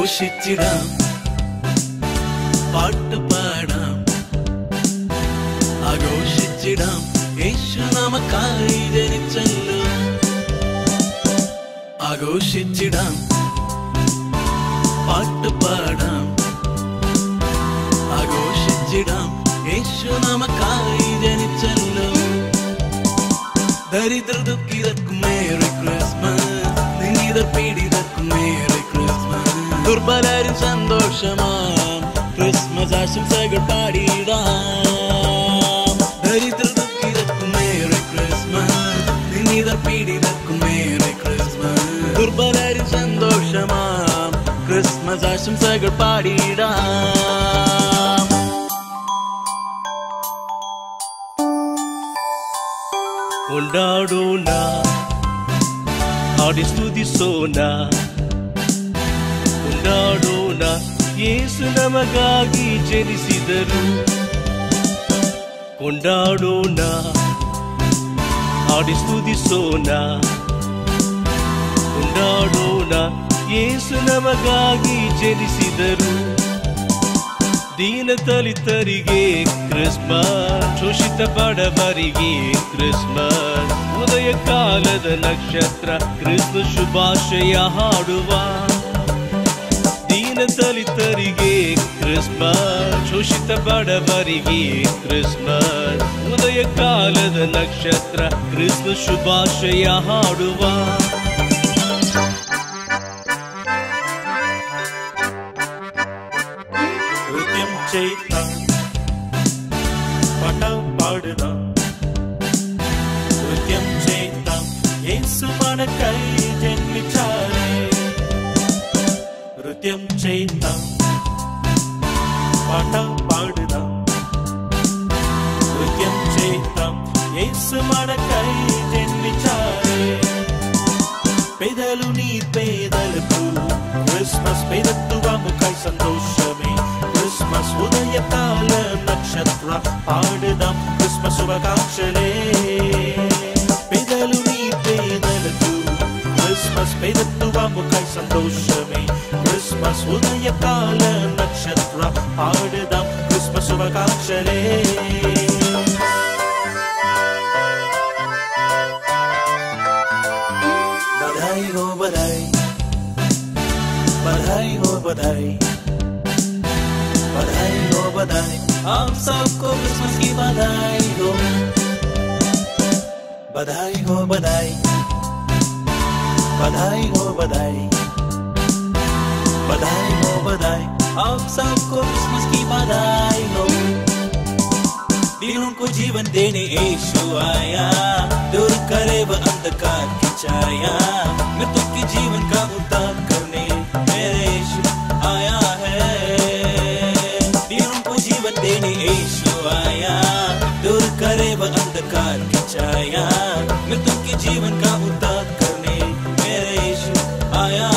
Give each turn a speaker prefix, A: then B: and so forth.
A: ആഘോഷിച്ചിടാം. പാട്ട് പാടാം. ആഘോഷിച്ചിടാം. യേശു നമുക്കായി ജനിച്ചല്ലോ. ആഘോഷിച്ചിടാം. പാട്ട് പാടാം. ആഘോഷിച്ചിടാം. യേശു നമുക്കായി ജനിച്ചല്ലോ. ദരിദ്ര ദുഃഖിതക്കും മേറി ക്രിസ്മസ് നിങ്ങൾ ക്രിസ്മസ് ദുർബലരും സന്തോഷമാം. ക്രിസ്മസ് ആശംസകൾ പാടിയിടാം. ദരിദ്ര ദുഃഖിതർക്കും മേറെ ക്രിസ്മസ് നിന്നിതർ പീഡിതർക്കും മേറെ ക്രിസ്മസ് ദുർബലരും സന്തോഷമാം. ക്രിസ്മസ് ആശംസകൾ പാടിയിടാം. കൊണ്ടാടോല ആടി സ്തുതി സോനാ ಯೇಸು ನಮಗಾಗಿ ಜನಿಸಿದರು. ಕೊಂಡಾಡೋಣ, ಹಾಡಿ ಸ್ತುತಿಸೋಣ. ಕೊಂಡಾಡೋಣ, ಯೇಸು ನಮಗಾಗಿ ಜನಿಸಿದರು. ದೀನ ತಲಿತರಿಗೆ ಕ್ರಿಸ್ಮಸ್ ಶೋಷಿತ ಬಡವರಿಗೆ ಕ್ರಿಸ್ಮಸ್ ಉದಯ ಕಾಲದ ನಕ್ಷತ್ರ ಕ್ರಿಸ್ಮಸ್ ಶುಭಾಶಯ ಹಾಡುವ. ದೀನ ದಲಿತರಿಗೆ ಕ್ರಿಸ್ಮಸ್ ಶೋಷಿತ ಬಡವರಿಗೆ ಕ್ರಿಸ್ಮಸ್ ಉದಯ ಕಾಲದ ನಕ್ಷತ್ರ ಕ್ರಿಸ್ಮಸ್ ಶುಭಾಶಯ ಹಾಡುವ
B: నృత్యం చేద్దాం పాట పాడుదాం నృత్యం చేద్దాం యేసు మనకై జన్మించారే నృత్యం చేద్దాం పాట పాడుదాం నృత్యం చేద్దాం యేసు మనకై జన్మించారే పేదలు నీ పేదలకు క్రిస్మస్ పేదత్వముకై సంతోషమే క్రిస్మస్ ఉదయకాల నక్షత్ర పాడుదాం క్రిస్మస్ శుభాకాంక్షలే கிறிஸ்மஸ் பெருத்துவ முக சந்தோஷமே கிறிஸ்மஸ் உதய கால நட்சத்திரம் பாடுதாம் கிறிஸ்மஸ் சுபகாட்சரே बधाई हो बधाई बधाई हो बधाई बधाई हो बधाई आप सबको क्रिसमस की बधाई हो बधाई हो बधाई बधाई हो बधाई। बधाई हो बधाई। आप सबको क्रिसमस की बधाई हो। दिनों को जीवन देने यीशु आया। दूर करे वह अंधकार की छाया। मृत्यु के जीवन का उद्धार करने मेरे यीशु आया है। दिनों को जीवन देने यीशु आया। दूर करे वह अंधकार की छाया। मृत्यु के जीवन का उद्धार
A: I am